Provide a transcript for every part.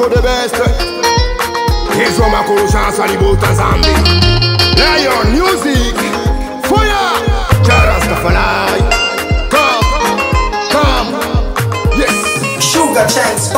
ziko the best. Kesho makurusha salibuta zambi Lyon music. Fire. Charles jarastafalai come come. Yes. Sugar chance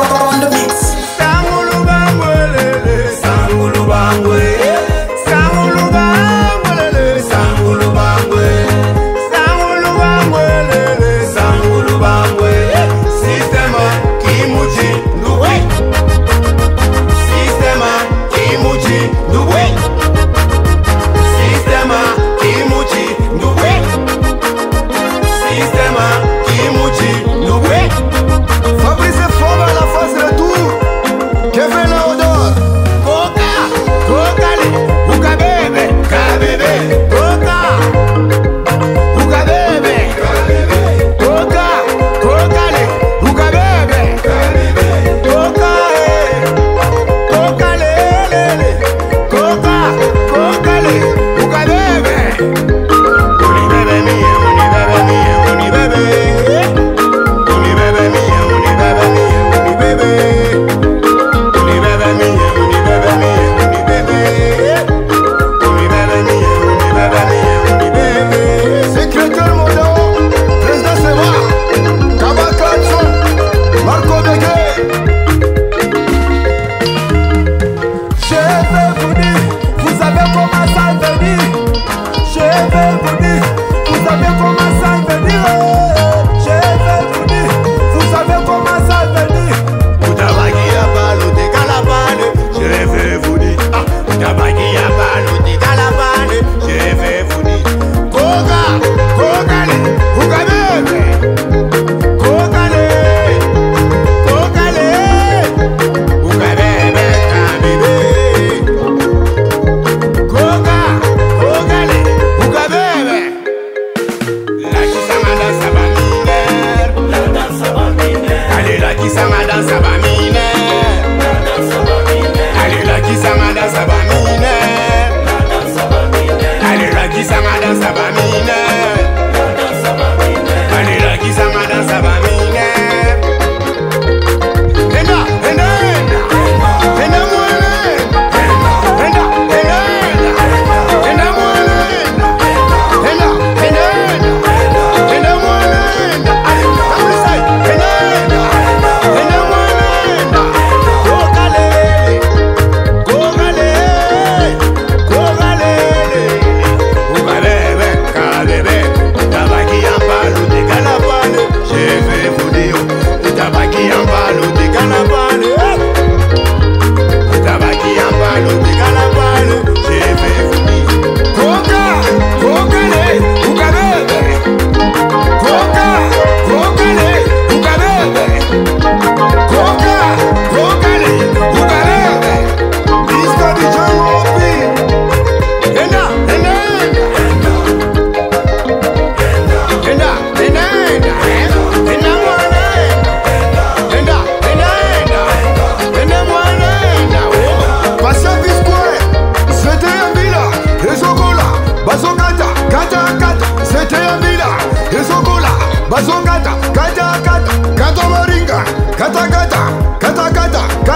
balakisanga dansa bamine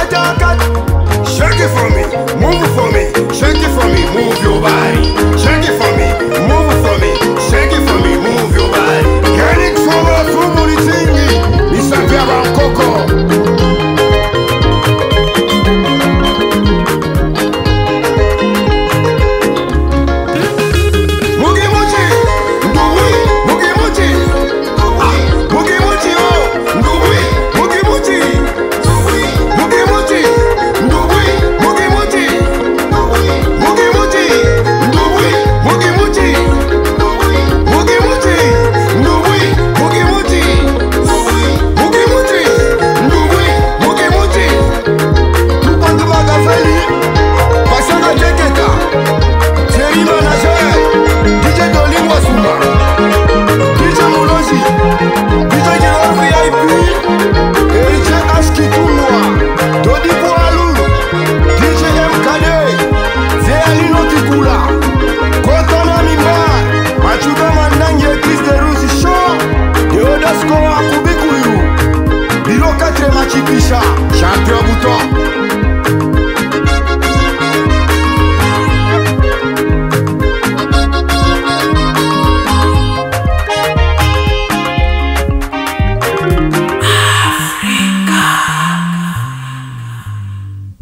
Shake it for me, move it for me, shake it for me, move your body. Shake Fisher.